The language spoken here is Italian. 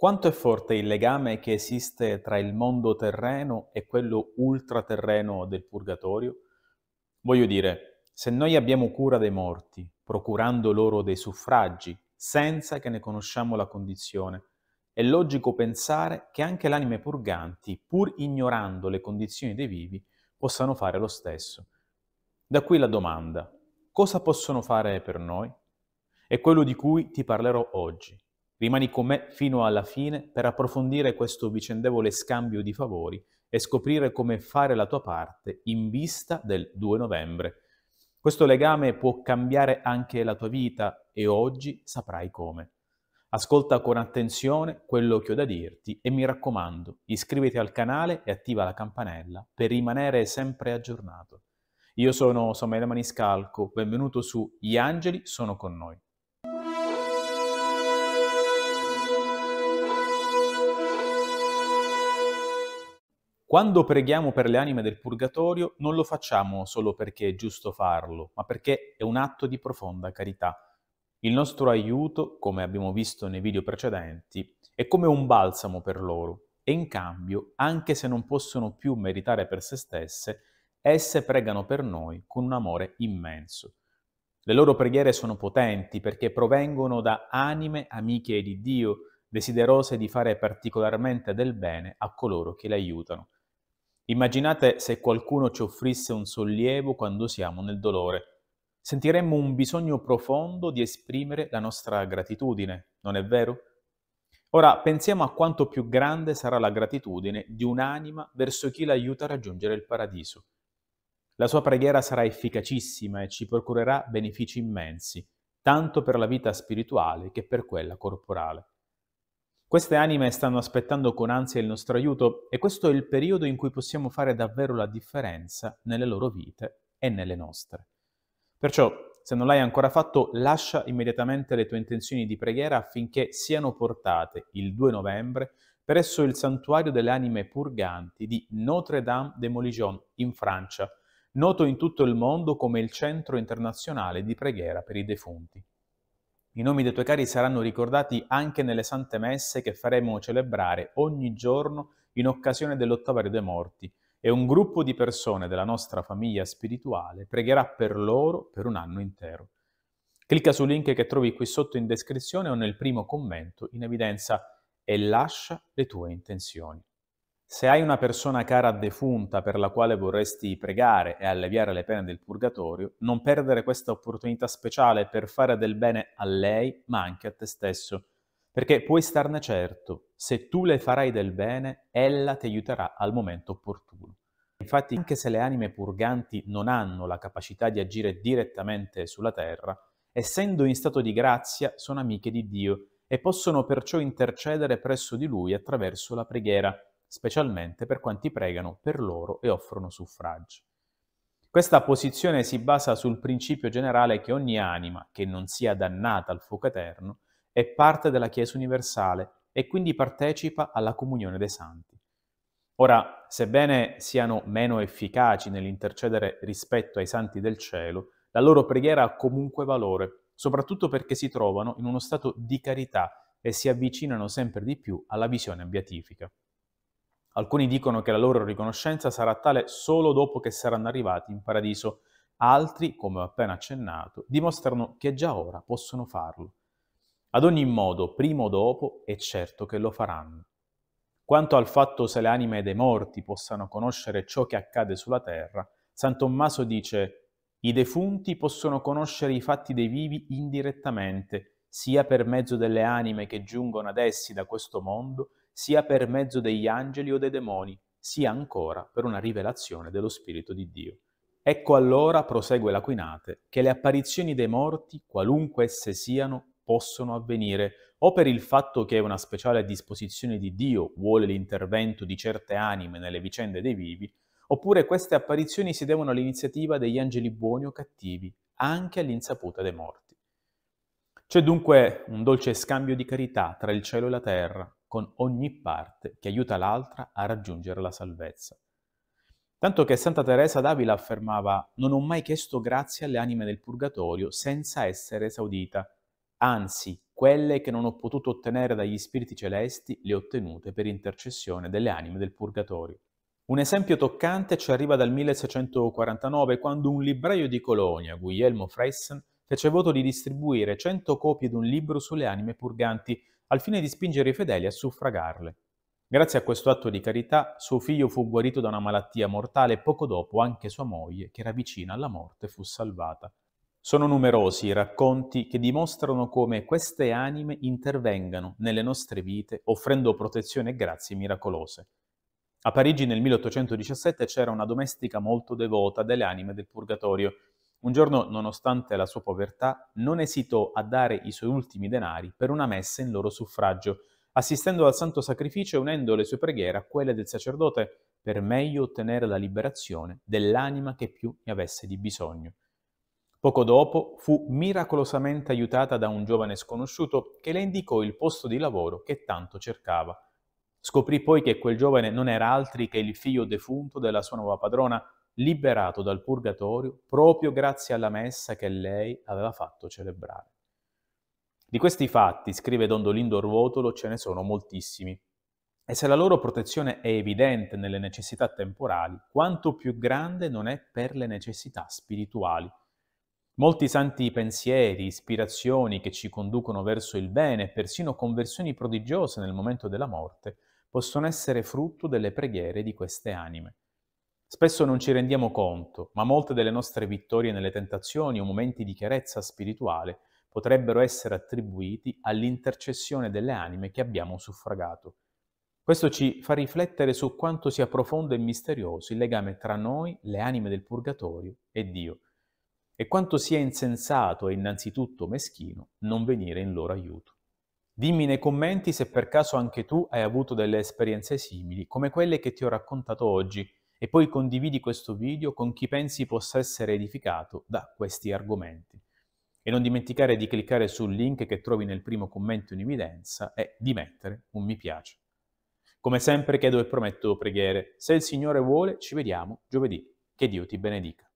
Quanto è forte il legame che esiste tra il mondo terreno e quello ultraterreno del purgatorio? Voglio dire, se noi abbiamo cura dei morti, procurando loro dei suffragi, senza che ne conosciamo la condizione, è logico pensare che anche le anime purganti, pur ignorando le condizioni dei vivi, possano fare lo stesso. Da qui la domanda, cosa possono fare per noi? È quello di cui ti parlerò oggi. Rimani con me fino alla fine per approfondire questo vicendevole scambio di favori e scoprire come fare la tua parte in vista del 2 novembre. Questo legame può cambiare anche la tua vita e oggi saprai come. Ascolta con attenzione quello che ho da dirti e mi raccomando, iscriviti al canale e attiva la campanella per rimanere sempre aggiornato. Io sono Samuele Maniscalco, benvenuto su Gli angeli sono con noi. Quando preghiamo per le anime del purgatorio non lo facciamo solo perché è giusto farlo, ma perché è un atto di profonda carità. Il nostro aiuto, come abbiamo visto nei video precedenti, è come un balsamo per loro e in cambio, anche se non possono più meritare per se stesse, esse pregano per noi con un amore immenso. Le loro preghiere sono potenti perché provengono da anime amiche di Dio, desiderose di fare particolarmente del bene a coloro che le aiutano. Immaginate se qualcuno ci offrisse un sollievo quando siamo nel dolore. Sentiremmo un bisogno profondo di esprimere la nostra gratitudine, non è vero? Ora pensiamo a quanto più grande sarà la gratitudine di un'anima verso chi l'aiuta a raggiungere il paradiso. La sua preghiera sarà efficacissima e ci procurerà benefici immensi, tanto per la vita spirituale che per quella corporale. Queste anime stanno aspettando con ansia il nostro aiuto e questo è il periodo in cui possiamo fare davvero la differenza nelle loro vite e nelle nostre. Perciò, se non l'hai ancora fatto, lascia immediatamente le tue intenzioni di preghiera affinché siano portate il 2 novembre presso il santuario delle anime purganti di Notre-Dame de Molijon in Francia, noto in tutto il mondo come il centro internazionale di preghiera per i defunti. I nomi dei tuoi cari saranno ricordati anche nelle sante messe che faremo celebrare ogni giorno in occasione dell'ottavario dei morti e un gruppo di persone della nostra famiglia spirituale pregherà per loro per un anno intero. Clicca sul link che trovi qui sotto in descrizione o nel primo commento in evidenza e lascia le tue intenzioni. Se hai una persona cara defunta per la quale vorresti pregare e alleviare le pene del purgatorio, non perdere questa opportunità speciale per fare del bene a lei, ma anche a te stesso, perché puoi starne certo, se tu le farai del bene, ella ti aiuterà al momento opportuno. Infatti, anche se le anime purganti non hanno la capacità di agire direttamente sulla terra, essendo in stato di grazia, sono amiche di Dio e possono perciò intercedere presso di Lui attraverso la preghiera specialmente per quanti pregano per loro e offrono suffragi. Questa posizione si basa sul principio generale che ogni anima che non sia dannata al fuoco eterno è parte della Chiesa universale e quindi partecipa alla comunione dei santi. Ora, sebbene siano meno efficaci nell'intercedere rispetto ai santi del cielo, la loro preghiera ha comunque valore, soprattutto perché si trovano in uno stato di carità e si avvicinano sempre di più alla visione beatifica. Alcuni dicono che la loro riconoscenza sarà tale solo dopo che saranno arrivati in paradiso, altri, come ho appena accennato, dimostrano che già ora possono farlo. Ad ogni modo, prima o dopo, è certo che lo faranno. Quanto al fatto se le anime dei morti possano conoscere ciò che accade sulla terra, San Tommaso dice i defunti possono conoscere i fatti dei vivi indirettamente, sia per mezzo delle anime che giungono ad essi da questo mondo, sia per mezzo degli angeli o dei demoni, sia ancora per una rivelazione dello Spirito di Dio. Ecco allora, prosegue l'Aquinate, che le apparizioni dei morti, qualunque esse siano, possono avvenire o per il fatto che una speciale disposizione di Dio vuole l'intervento di certe anime nelle vicende dei vivi, oppure queste apparizioni si devono all'iniziativa degli angeli buoni o cattivi, anche all'insaputa dei morti. C'è dunque un dolce scambio di carità tra il cielo e la terra, con ogni parte che aiuta l'altra a raggiungere la salvezza. Tanto che Santa Teresa d'Avila affermava non ho mai chiesto grazie alle anime del purgatorio senza essere esaudita, anzi, quelle che non ho potuto ottenere dagli spiriti celesti le ho ottenute per intercessione delle anime del purgatorio. Un esempio toccante ci arriva dal 1649, quando un libraio di Colonia, Guglielmo Fressen, fece voto di distribuire 100 copie di un libro sulle anime purganti, al fine di spingere i fedeli a suffragarle. Grazie a questo atto di carità, suo figlio fu guarito da una malattia mortale e poco dopo anche sua moglie, che era vicina alla morte, fu salvata. Sono numerosi i racconti che dimostrano come queste anime intervengano nelle nostre vite offrendo protezione e grazie miracolose. A Parigi nel 1817 c'era una domestica molto devota delle anime del purgatorio. Un giorno, nonostante la sua povertà, non esitò a dare i suoi ultimi denari per una messa in loro suffragio, assistendo al santo sacrificio e unendo le sue preghiere a quelle del sacerdote per meglio ottenere la liberazione dell'anima che più ne avesse di bisogno. Poco dopo fu miracolosamente aiutata da un giovane sconosciuto che le indicò il posto di lavoro che tanto cercava. Scoprì poi che quel giovane non era altri che il figlio defunto della sua nuova padrona, liberato dal purgatorio proprio grazie alla messa che lei aveva fatto celebrare. Di questi fatti, scrive Don Dolindo Orvotolo, ce ne sono moltissimi. E se la loro protezione è evidente nelle necessità temporali, quanto più grande non è per le necessità spirituali. Molti santi pensieri, ispirazioni che ci conducono verso il bene, persino conversioni prodigiose nel momento della morte, possono essere frutto delle preghiere di queste anime. Spesso non ci rendiamo conto, ma molte delle nostre vittorie nelle tentazioni o momenti di chiarezza spirituale potrebbero essere attribuiti all'intercessione delle anime che abbiamo suffragato. Questo ci fa riflettere su quanto sia profondo e misterioso il legame tra noi, le anime del purgatorio, e Dio e quanto sia insensato e innanzitutto meschino non venire in loro aiuto. Dimmi nei commenti se per caso anche tu hai avuto delle esperienze simili, come quelle che ti ho raccontato oggi, e poi condividi questo video con chi pensi possa essere edificato da questi argomenti. E non dimenticare di cliccare sul link che trovi nel primo commento in evidenza e di mettere un mi piace. Come sempre chiedo e prometto preghiere. Se il Signore vuole, ci vediamo giovedì. Che Dio ti benedica.